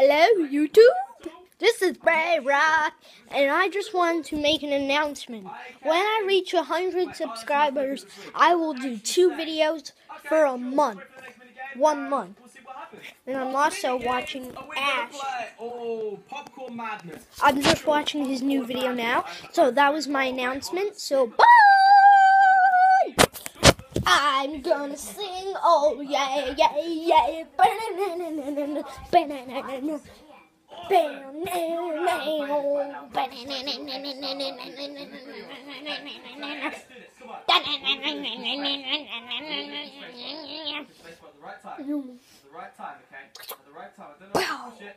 Hello, YouTube. This is Bray Rock, and I just wanted to make an announcement. When I reach 100 subscribers, I will do two videos for a month. One month. And I'm also watching Ash. I'm just watching his new video now. So that was my announcement. So bye! I'm gonna sing, oh yeah, yeah, yeah. Banana, banana, Let's put the right time. The right time, okay? At the right time. I don't know. Shit.